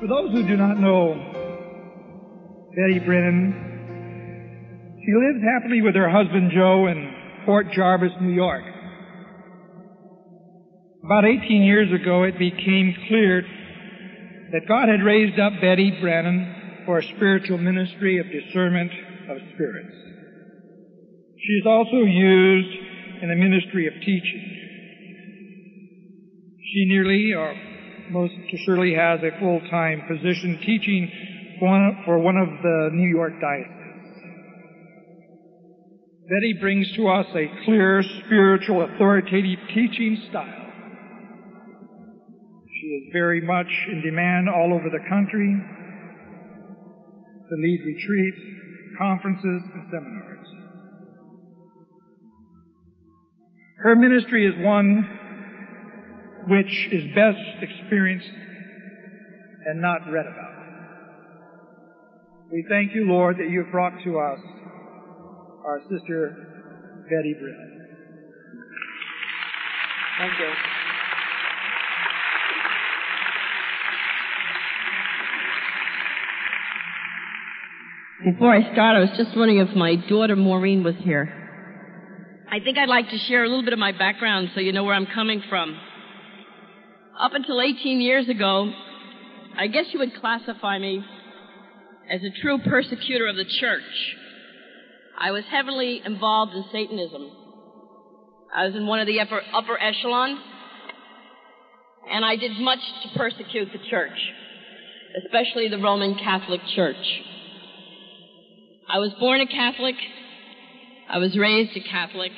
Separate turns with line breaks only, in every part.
For those who do not know Betty Brennan, she lives happily with her husband Joe in Port Jervis, New York. About 18 years ago, it became clear that God had raised up Betty Brennan for a spiritual ministry of discernment of spirits. She is also used in the ministry of teaching. She nearly, or most surely, has a full-time position teaching for one of the New York dioceses. Betty brings to us a clear, spiritual, authoritative teaching style. She is very much in demand all over the country to lead retreats, conferences, and seminars. Her ministry is one which is best experienced and not read about. We thank you, Lord, that you have brought to us our sister Betty Brennan.
Thank you. Before I start, I was just wondering if my daughter Maureen was here. I think I'd like to share a little bit of my background so you know where I'm coming from. Up until 18 years ago, I guess you would classify me as a true persecutor of the church. I was heavily involved in Satanism. I was in one of the upper, upper echelon, and I did much to persecute the church, especially the Roman Catholic Church. I was born a Catholic. I was raised a Catholic.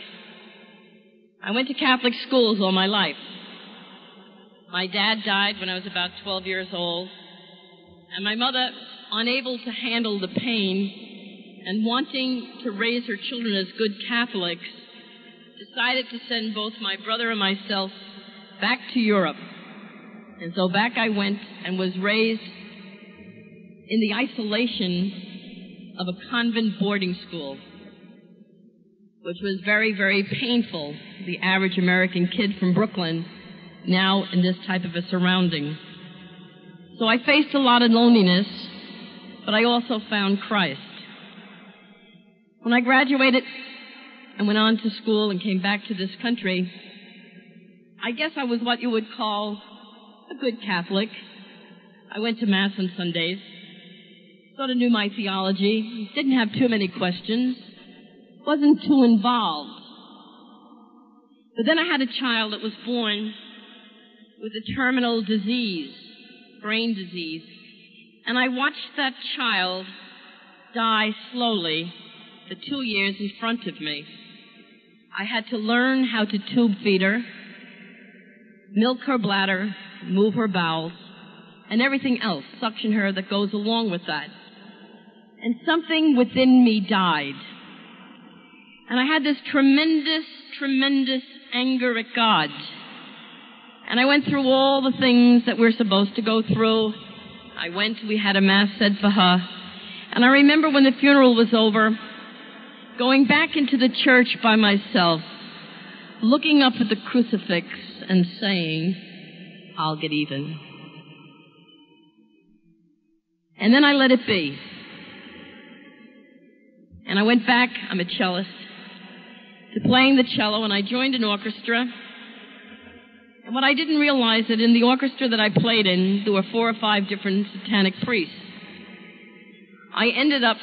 I went to Catholic schools all my life. My dad died when I was about 12 years old, and my mother, unable to handle the pain and wanting to raise her children as good Catholics, decided to send both my brother and myself back to Europe. And so back I went and was raised in the isolation of a convent boarding school, which was very, very painful. The average American kid from Brooklyn now in this type of a surrounding. So I faced a lot of loneliness, but I also found Christ. When I graduated and went on to school and came back to this country, I guess I was what you would call a good Catholic. I went to Mass on Sundays sort of knew my theology, didn't have too many questions, wasn't too involved. But then I had a child that was born with a terminal disease, brain disease, and I watched that child die slowly the two years in front of me. I had to learn how to tube feed her, milk her bladder, move her bowels, and everything else, suction her that goes along with that and something within me died. And I had this tremendous, tremendous anger at God. And I went through all the things that we're supposed to go through. I went, we had a mass said for her. And I remember when the funeral was over, going back into the church by myself, looking up at the crucifix and saying, I'll get even. And then I let it be. And I went back, I'm a cellist, to playing the cello and I joined an orchestra. What I didn't realize that in the orchestra that I played in, there were four or five different satanic priests. I ended up,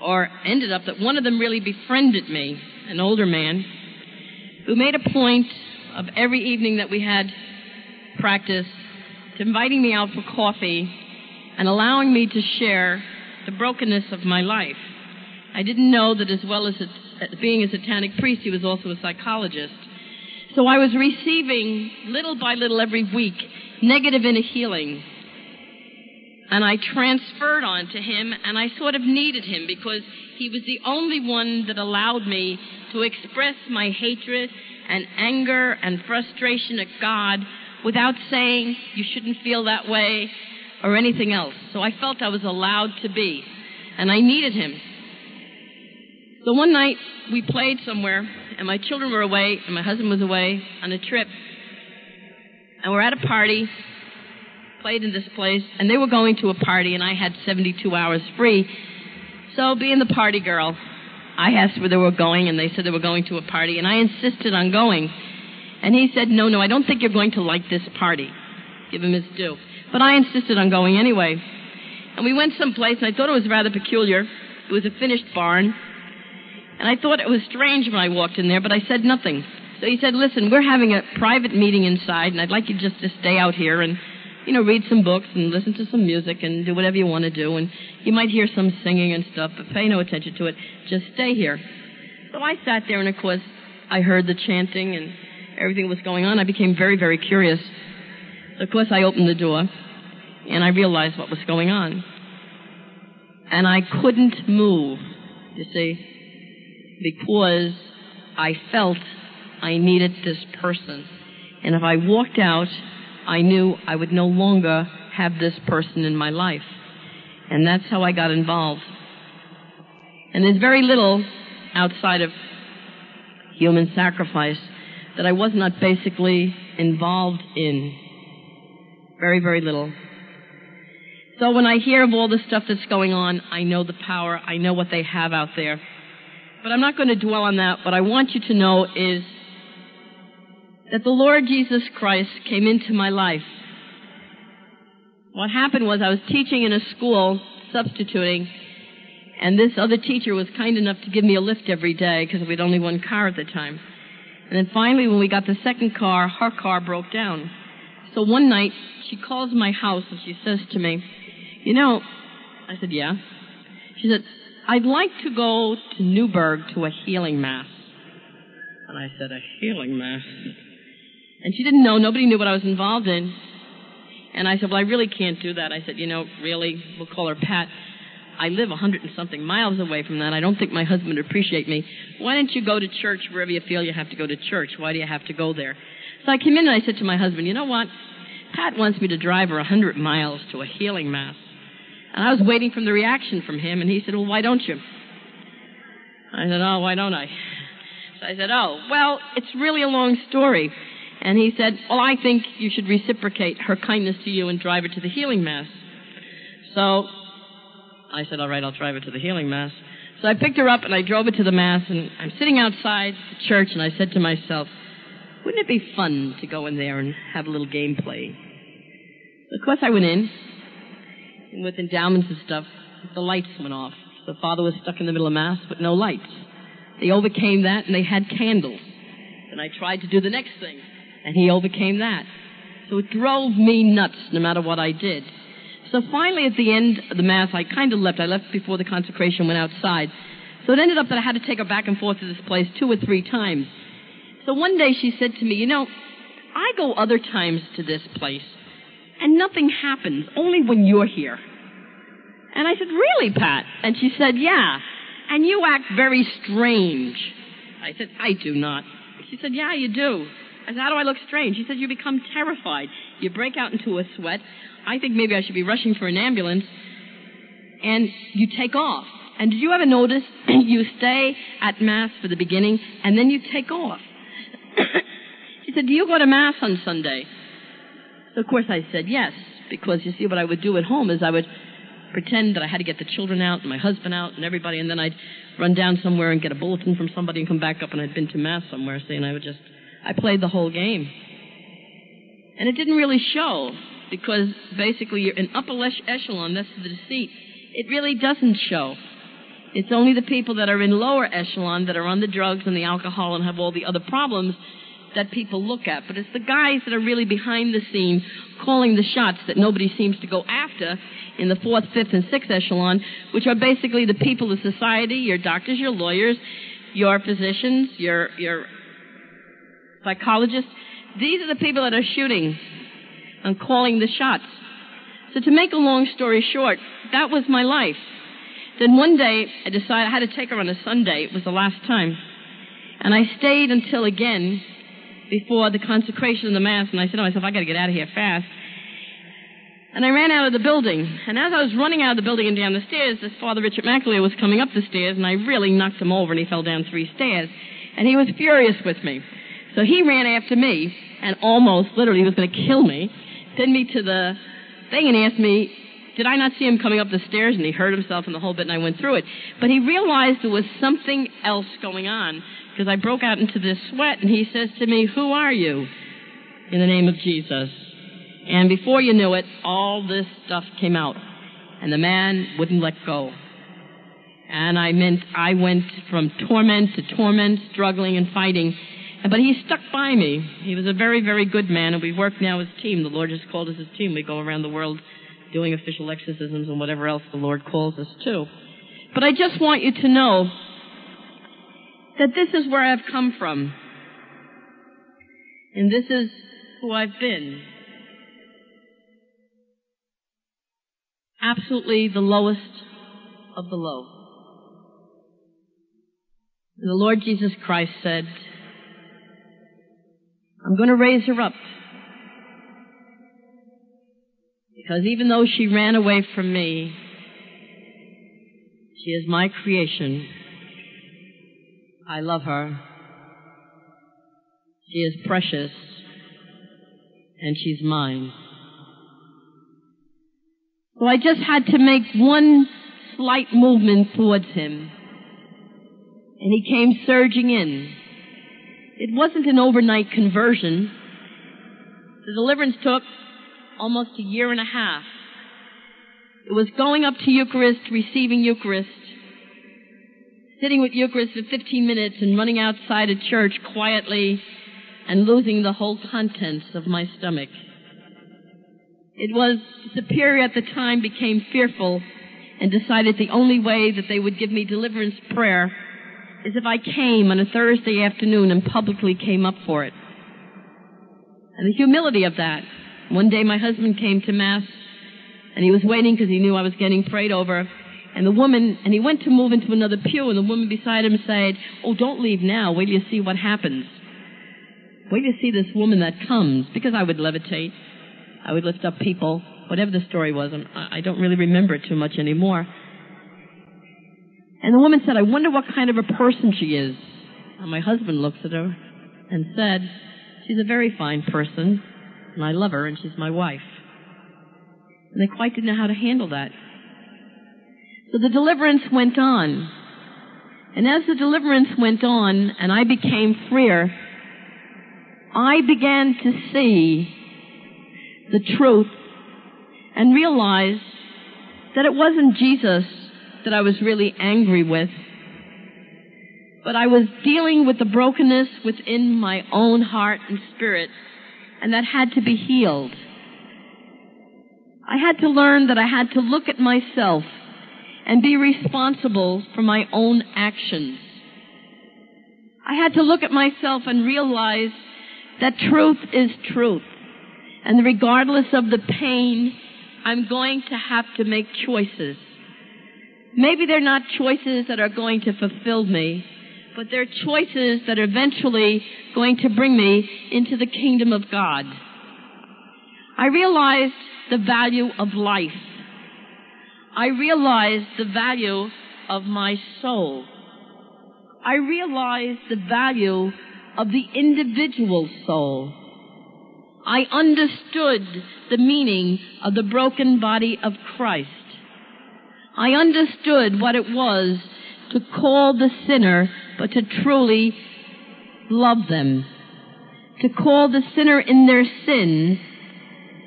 or ended up that one of them really befriended me, an older man, who made a point of every evening that we had practice to inviting me out for coffee and allowing me to share the brokenness of my life. I didn't know that as well as being a satanic priest, he was also a psychologist. So I was receiving little by little every week negative inner healing. And I transferred on to him and I sort of needed him because he was the only one that allowed me to express my hatred and anger and frustration at God without saying you shouldn't feel that way or anything else. So I felt I was allowed to be. And I needed him. So one night we played somewhere, and my children were away, and my husband was away on a trip. And we're at a party, played in this place, and they were going to a party, and I had 72 hours free. So, being the party girl, I asked where they were going, and they said they were going to a party, and I insisted on going. And he said, No, no, I don't think you're going to like this party. Give him his due. But I insisted on going anyway. And we went someplace, and I thought it was rather peculiar. It was a finished barn. And I thought it was strange when I walked in there, but I said nothing. So he said, Listen, we're having a private meeting inside, and I'd like you just to stay out here and, you know, read some books and listen to some music and do whatever you want to do. And you might hear some singing and stuff, but pay no attention to it. Just stay here. So I sat there, and of course, I heard the chanting and everything was going on. I became very, very curious. So of course, I opened the door, and I realized what was going on. And I couldn't move, you see, because I felt I needed this person. And if I walked out, I knew I would no longer have this person in my life. And that's how I got involved. And there's very little outside of human sacrifice that I was not basically involved in. Very, very little. So when I hear of all the stuff that's going on, I know the power, I know what they have out there. But I'm not going to dwell on that. What I want you to know is that the Lord Jesus Christ came into my life. What happened was I was teaching in a school, substituting, and this other teacher was kind enough to give me a lift every day because we had only one car at the time. And then finally, when we got the second car, her car broke down. So one night, she calls my house and she says to me, You know, I said, Yeah. She said, I'd like to go to Newburgh to a healing mass. And I said, A healing mass? And she didn't know, nobody knew what I was involved in. And I said, Well, I really can't do that. I said, You know, really, we'll call her Pat. I live a hundred and something miles away from that. I don't think my husband would appreciate me. Why don't you go to church wherever you feel you have to go to church? Why do you have to go there? So I came in and I said to my husband, You know what? Pat wants me to drive her a hundred miles to a healing mass. And I was waiting for the reaction from him, and he said, Well, why don't you? I said, Oh, why don't I? So I said, Oh, well, it's really a long story. And he said, Well, I think you should reciprocate her kindness to you and drive her to the healing mass. So I said, All right, I'll drive her to the healing mass. So I picked her up and I drove her to the mass, and I'm sitting outside the church, and I said to myself, Wouldn't it be fun to go in there and have a little game play? Of course, I went in, and with endowments and stuff, the lights went off. The father was stuck in the middle of mass but no lights. They overcame that, and they had candles. And I tried to do the next thing and he overcame that. So it drove me nuts no matter what I did. So finally at the end of the Mass, I kind of left. I left before the consecration went outside. So it ended up that I had to take her back and forth to this place two or three times. So one day she said to me, you know, I go other times to this place and nothing happens, only when you're here. And I said, really, Pat? And she said, yeah. And you act very strange. I said, I do not. She said, yeah, you do. I said, how do I look strange? She said, you become terrified. You break out into a sweat. I think maybe I should be rushing for an ambulance. And you take off. And did you ever notice you stay at Mass for the beginning and then you take off? she said, do you go to Mass on Sunday? So of course I said yes, because you see what I would do at home is I would pretend that I had to get the children out and my husband out and everybody, and then I'd run down somewhere and get a bulletin from somebody and come back up and I'd been to Mass somewhere, see, and I would just I played the whole game. And it didn't really show because basically you're in upper echelon, that's the deceit. It really doesn't show. It's only the people that are in lower echelon that are on the drugs and the alcohol and have all the other problems that people look at. But it's the guys that are really behind the scene calling the shots that nobody seems to go after in the fourth, fifth, and sixth echelon, which are basically the people of society, your doctors, your lawyers, your physicians, your, your psychologists. These are the people that are shooting and calling the shots. So to make a long story short, that was my life. Then one day I decided I had to take her on a Sunday. It was the last time. And I stayed until again before the consecration of the Mass, and I said to myself, I gotta get out of here fast. And I ran out of the building. And as I was running out of the building and down the stairs, this Father Richard McAlear was coming up the stairs, and I really knocked him over, and he fell down three stairs. And he was furious with me. So he ran after me and almost literally was going to kill me, pinned me to the thing and asked me, did I not see him coming up the stairs? And he hurt himself and the whole bit, and I went through it. But he realized there was something else going on because I broke out into this sweat, and he says to me, Who are you? In the name of Jesus. And before you knew it, all this stuff came out, and the man wouldn't let go. And I meant I went from torment to torment, struggling and fighting. But he stuck by me. He was a very, very good man, and we work now as a team. The Lord just called us his team. We go around the world doing official exorcisms and whatever else the Lord calls us to. But I just want you to know that this is where I've come from. And this is who I've been. Absolutely the lowest of the low. The Lord Jesus Christ said, I'm going to raise her up. Because even though she ran away from me, she is my creation. I love her. She is precious. And she's mine. So I just had to make one slight movement towards him. And he came surging in. It wasn't an overnight conversion. The deliverance took almost a year and a half. It was going up to Eucharist, receiving Eucharist, sitting with Eucharist for 15 minutes and running outside a church quietly and losing the whole contents of my stomach. It was superior at the time became fearful and decided the only way that they would give me deliverance prayer is if I came on a Thursday afternoon and publicly came up for it. And the humility of that one day my husband came to Mass and he was waiting because he knew I was getting prayed over. And the woman, and he went to move into another pew and the woman beside him said, Oh, don't leave now. Wait till you see what happens. Wait till you see this woman that comes. Because I would levitate. I would lift up people. Whatever the story was. I don't really remember it too much anymore. And the woman said, I wonder what kind of a person she is. And my husband looks at her and said, She's a very fine person and I love her, and she's my wife. And they quite didn't know how to handle that. So the deliverance went on. And as the deliverance went on and I became freer, I began to see the truth and realize that it wasn't Jesus that I was really angry with, but I was dealing with the brokenness within my own heart and spirit and that had to be healed. I had to learn that I had to look at myself and be responsible for my own actions. I had to look at myself and realize that truth is truth. And regardless of the pain, I'm going to have to make choices. Maybe they're not choices that are going to fulfill me, but they're choices that are eventually going to bring me into the kingdom of God. I realized the value of life. I realized the value of my soul. I realized the value of the individual soul. I understood the meaning of the broken body of Christ. I understood what it was to call the sinner but to truly love them. To call the sinner in their sin,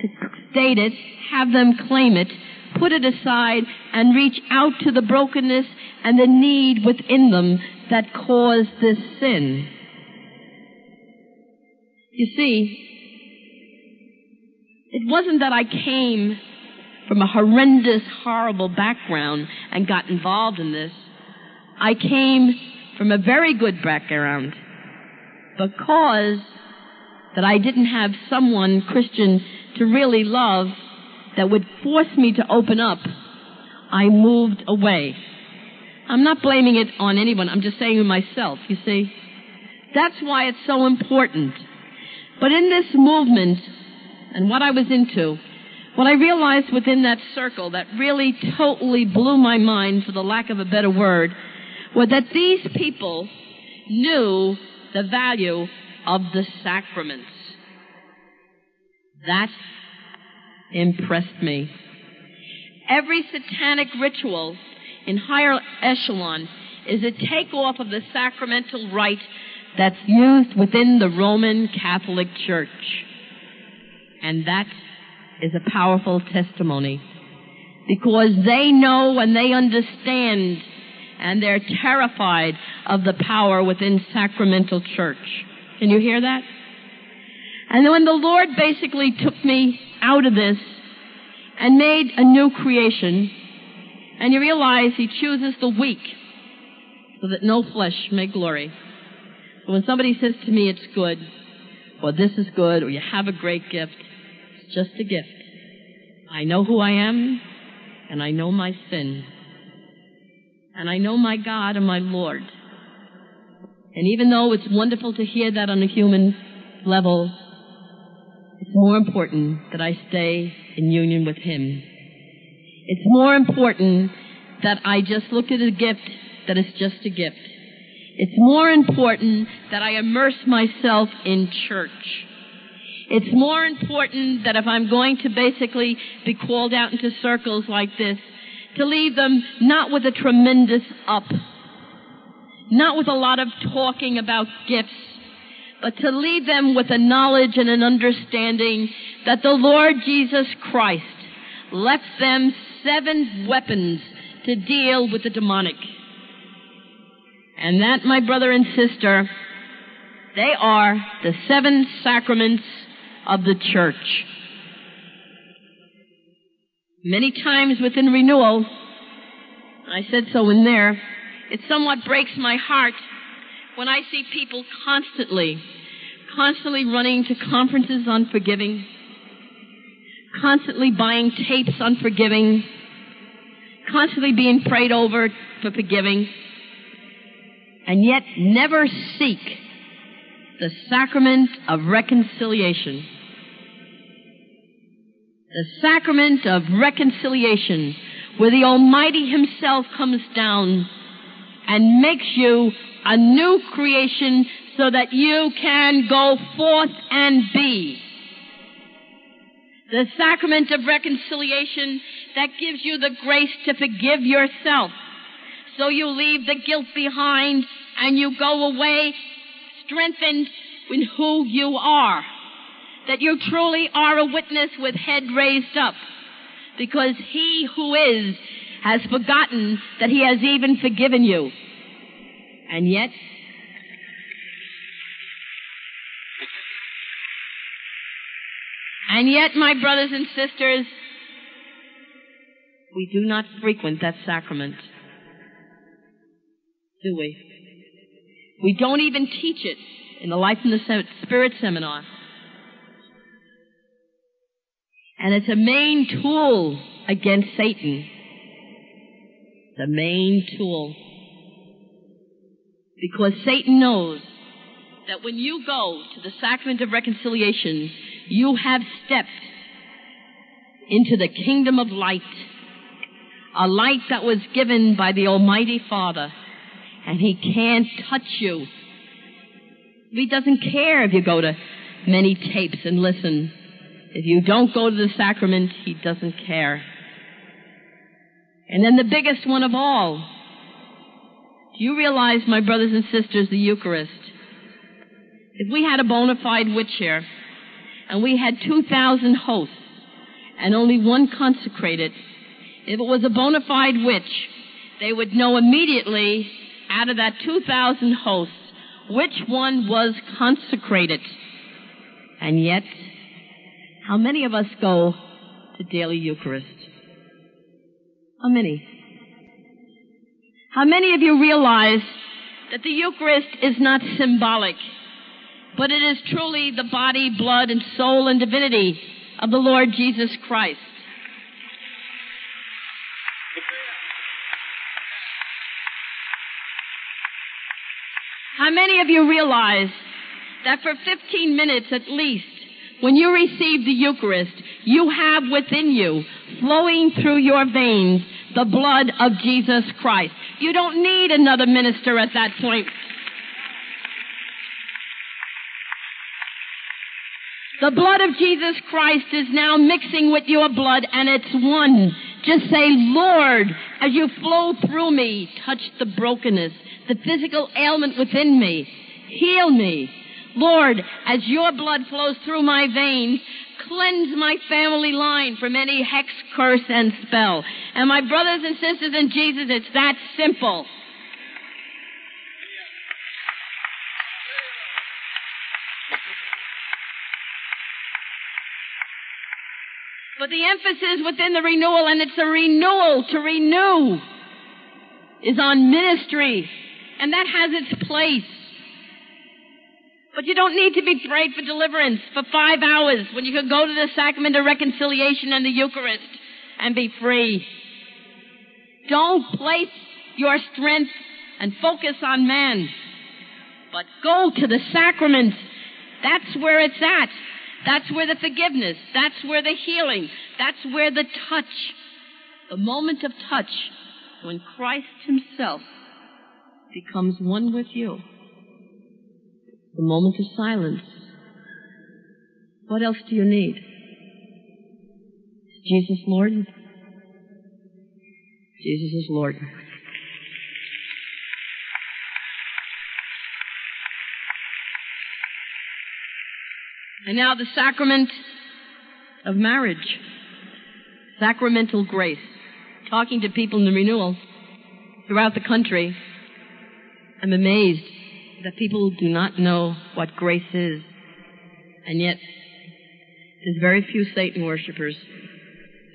to state it, have them claim it, put it aside, and reach out to the brokenness and the need within them that caused this sin. You see, it wasn't that I came from a horrendous, horrible background and got involved in this. I came from a very good background because that I didn't have someone Christian to really love that would force me to open up, I moved away. I'm not blaming it on anyone. I'm just saying to myself, you see. That's why it's so important. But in this movement and what I was into, what I realized within that circle that really totally blew my mind, for the lack of a better word, was that these people knew the value of the sacraments. That impressed me. Every satanic ritual in higher echelon is a takeoff of the sacramental rite that's used within the Roman Catholic Church. And that is a powerful testimony because they know and they understand and they're terrified of the power within sacramental church. Can you hear that? And when the Lord basically took me out of this and made a new creation, and you realize He chooses the weak so that no flesh may glory. So when somebody says to me it's good, or this is good, or you have a great gift, it's just a gift. I know who I am, and I know my sin. And I know my God and my Lord. And even though it's wonderful to hear that on a human level, it's more important that I stay in union with Him. It's more important that I just look at a gift that is just a gift. It's more important that I immerse myself in church. It's more important that if I'm going to basically be called out into circles like this, to leave them not with a tremendous up, not with a lot of talking about gifts, but to leave them with a knowledge and an understanding that the Lord Jesus Christ left them seven weapons to deal with the demonic. And that, my brother and sister, they are the seven sacraments of the church. Many times within renewal, I said so in there, it somewhat breaks my heart when I see people constantly, constantly running to conferences on forgiving, constantly buying tapes on forgiving, constantly being prayed over for forgiving, and yet never seek the sacrament of reconciliation. The sacrament of reconciliation, where the Almighty Himself comes down and makes you a new creation so that you can go forth and be. The sacrament of reconciliation that gives you the grace to forgive yourself. So you leave the guilt behind and you go away strengthened in who you are that you truly are a witness with head raised up. Because he who is has forgotten that he has even forgiven you. And yet, and yet, my brothers and sisters, we do not frequent that sacrament. Do we? We don't even teach it in the Life in the Spirit seminar. And it's a main tool against Satan. The main tool. Because Satan knows that when you go to the sacrament of reconciliation, you have stepped into the kingdom of light. A light that was given by the Almighty Father. And He can't touch you. He doesn't care if you go to many tapes and listen. If you don't go to the sacrament, he doesn't care. And then the biggest one of all. Do you realize, my brothers and sisters, the Eucharist? If we had a bona fide witch here, and we had 2,000 hosts, and only one consecrated, if it was a bona fide witch, they would know immediately, out of that 2,000 hosts, which one was consecrated. And yet, how many of us go to daily Eucharist? How many? How many of you realize that the Eucharist is not symbolic, but it is truly the body, blood, and soul and divinity of the Lord Jesus Christ? How many of you realize that for 15 minutes at least, when you receive the Eucharist, you have within you, flowing through your veins, the blood of Jesus Christ. You don't need another minister at that point. The blood of Jesus Christ is now mixing with your blood and it's one. Just say, Lord, as you flow through me, touch the brokenness, the physical ailment within me. Heal me. Lord, as your blood flows through my veins, cleanse my family line from any hex, curse, and spell. And my brothers and sisters in Jesus, it's that simple. But the emphasis within the renewal, and it's a renewal to renew, is on ministry. And that has its place. But you don't need to be prayed for deliverance for five hours when you can go to the sacrament of reconciliation and the Eucharist and be free. Don't place your strength and focus on man, but go to the sacrament. That's where it's at. That's where the forgiveness, that's where the healing, that's where the touch, the moment of touch, when Christ Himself becomes one with you. The moment of silence. What else do you need? Is Jesus Lord? Jesus is Lord. And now the sacrament of marriage. Sacramental grace. Talking to people in the renewal throughout the country, I'm amazed that people do not know what grace is. And yet, there's very few Satan worshippers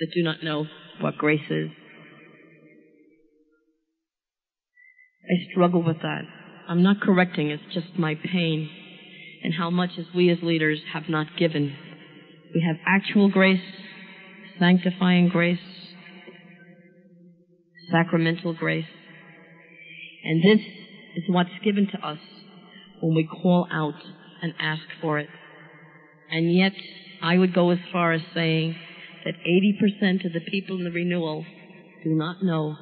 that do not know what grace is. I struggle with that. I'm not correcting, it's just my pain and how much as we as leaders have not given. We have actual grace, sanctifying grace, sacramental grace. And this is what's given to us when we call out and ask for it. And yet, I would go as far as saying that 80% of the people in the renewal do not know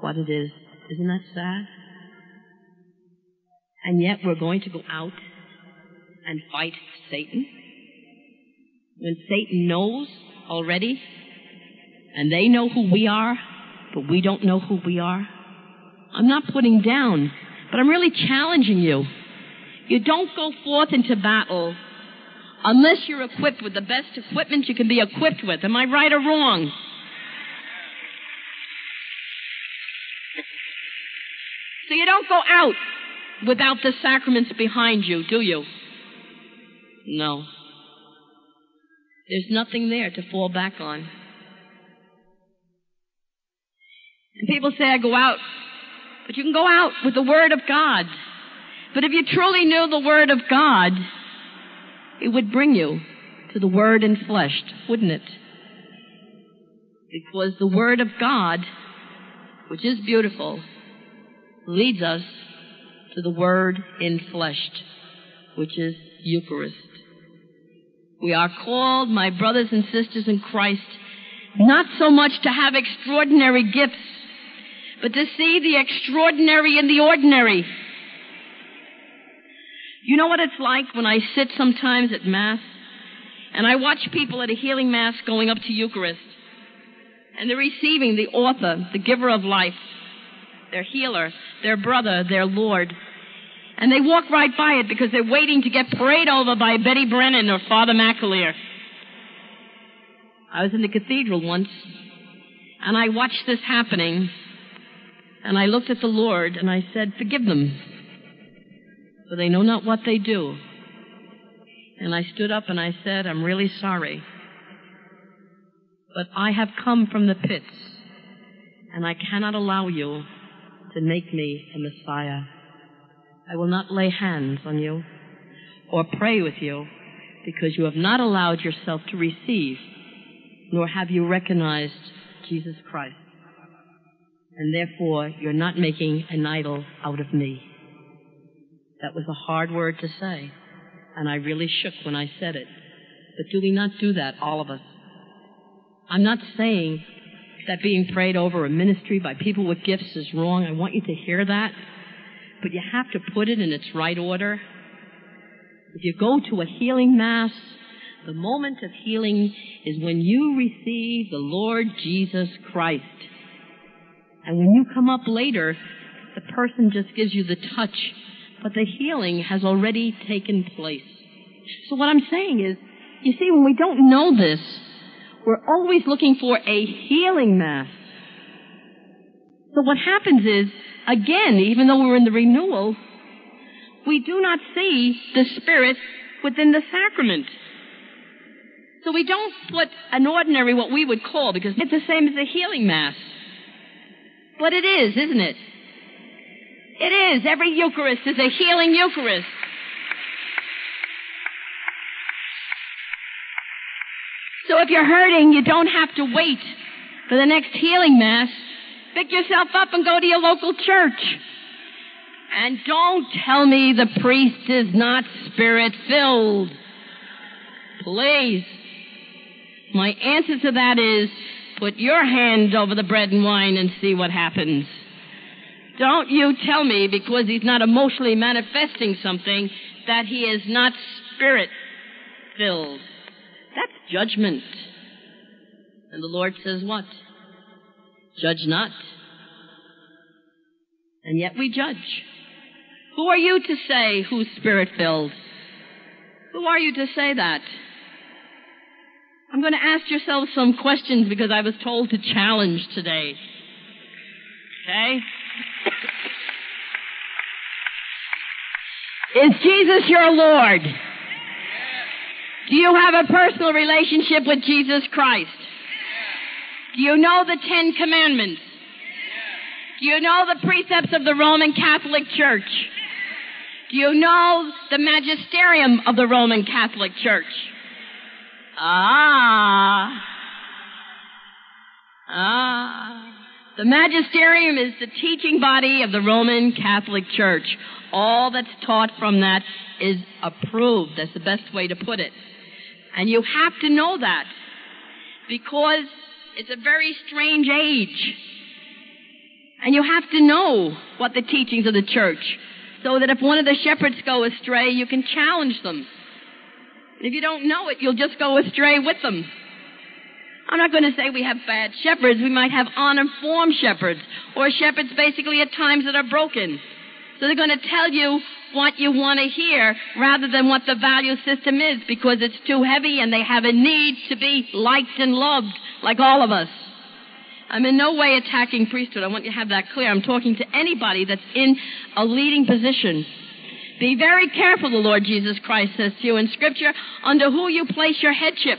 what it is. Isn't that sad? And yet we're going to go out and fight Satan? When Satan knows already, and they know who we are, but we don't know who we are? I'm not putting down, but I'm really challenging you. You don't go forth into battle unless you're equipped with the best equipment you can be equipped with. Am I right or wrong? So you don't go out without the sacraments behind you, do you? No. There's nothing there to fall back on. And people say I go out, but you can go out with the Word of God. But if you truly knew the Word of God, it would bring you to the Word in flesh, wouldn't it? Because the Word of God, which is beautiful, leads us to the Word in flesh, which is Eucharist. We are called, my brothers and sisters in Christ, not so much to have extraordinary gifts, but to see the extraordinary in the ordinary. You know what it's like when I sit sometimes at Mass and I watch people at a healing Mass going up to Eucharist and they're receiving the author, the giver of life, their healer, their brother, their Lord. And they walk right by it because they're waiting to get prayed over by Betty Brennan or Father McAlear. I was in the cathedral once, and I watched this happening, and I looked at the Lord, and I said, Forgive them, for they know not what they do. And I stood up and I said, I'm really sorry. But I have come from the pits, and I cannot allow you to make me a Messiah. I will not lay hands on you or pray with you because you have not allowed yourself to receive, nor have you recognized Jesus Christ. And therefore, you're not making an idol out of me. That was a hard word to say, and I really shook when I said it. But do we not do that, all of us? I'm not saying that being prayed over a ministry by people with gifts is wrong. I want you to hear that but you have to put it in its right order. If you go to a healing mass, The moment of healing is when you receive the Lord Jesus Christ. And when you come up later, the person just gives you the touch, but the healing has already taken place. So what I'm saying is, you see, when we don't know this, we're always looking for a healing mass. So what happens is, again, even though we're in the renewal, we do not see the Spirit within the sacrament. So we don't put an ordinary, what we would call, because it's the same as a healing mass. But it is, isn't it? It is. Every Eucharist is a healing Eucharist. So if you're hurting, you don't have to wait for the next healing mass. Pick yourself up and go to your local church. And don't tell me the priest is not spirit filled. Please. My answer to that is put your hand over the bread and wine and see what happens. Don't you tell me because he's not emotionally manifesting something that he is not spirit filled. That's judgment. And the Lord says what? Judge not. And yet we judge. Who are you to say who's spirit filled? Who are you to say that? I'm going to ask yourself some questions because I was told to challenge today. Okay? Is Jesus your Lord? Do you have a personal relationship with Jesus Christ? Do you know the Ten Commandments? Do you know the precepts of the Roman Catholic Church? Do you know the magisterium of the Roman Catholic Church? Ah. Ah. The magisterium is the teaching body of the Roman Catholic Church. All that's taught from that is approved. That's the best way to put it. And you have to know that because it's a very strange age. And you have to know what the teachings of the church so that if one of the shepherds go astray, you can challenge them. If you don't know it, you'll just go astray with them. I'm not going to say we have bad shepherds. We might have uninformed shepherds or shepherds basically at times that are broken. So they're going to tell you what you want to hear rather than what the value system is because it's too heavy and they have a need to be liked and loved like all of us. I'm in no way attacking priesthood. I want you to have that clear. I'm talking to anybody that's in a leading position. Be very careful, the Lord Jesus Christ says to you in Scripture, under who you place your headship.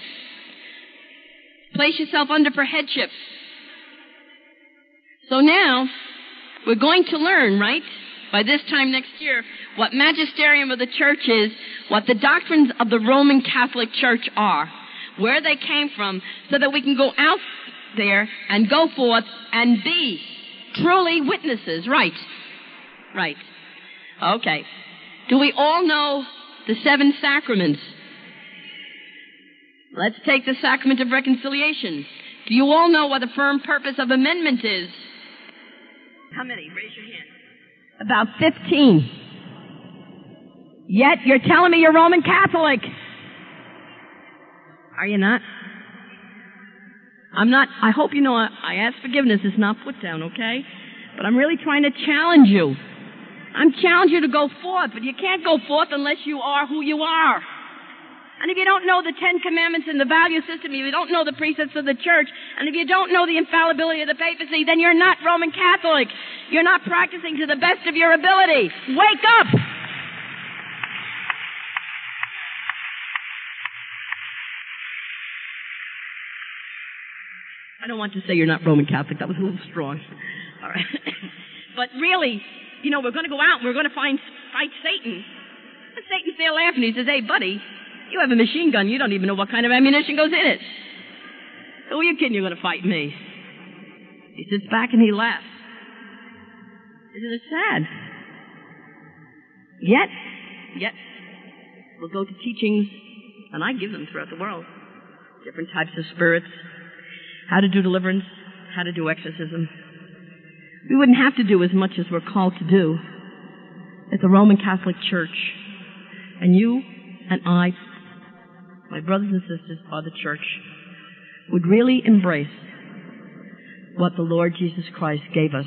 Place yourself under for headship. So now, we're going to learn, right? By this time next year, what magisterium of the church is, what the doctrines of the Roman Catholic Church are, where they came from, so that we can go out there and go forth and be truly witnesses. Right. Right. Okay. Do we all know the seven sacraments? Let's take the sacrament of reconciliation. Do you all know what the firm purpose of amendment is? How many? Raise your hand. About 15. Yet you're telling me you're Roman Catholic. Are you not? I'm not, I hope you know I, I ask forgiveness. It's not put down, okay? But I'm really trying to challenge you. I'm challenging you to go forth, but you can't go forth unless you are who you are. And if you don't know the Ten Commandments and the value system, if you don't know the precepts of the church, and if you don't know the infallibility of the papacy, then you're not Roman Catholic. You're not practicing to the best of your ability. Wake up! I don't want to say you're not Roman Catholic. That was a little strong. All right. but really, you know, we're going to go out and we're going to find, fight Satan. And Satan's there laughing. He says, hey, buddy, you have a machine gun. You don't even know what kind of ammunition goes in it. Who are you kidding you're going to fight me? He sits back and he laughs. Isn't it sad? Yet, yet, we'll go to teachings, and I give them throughout the world. Different types of spirits, how to do deliverance, how to do exorcism. We wouldn't have to do as much as we're called to do at the Roman Catholic Church. And you and I my brothers and sisters, or the church, would really embrace what the Lord Jesus Christ gave us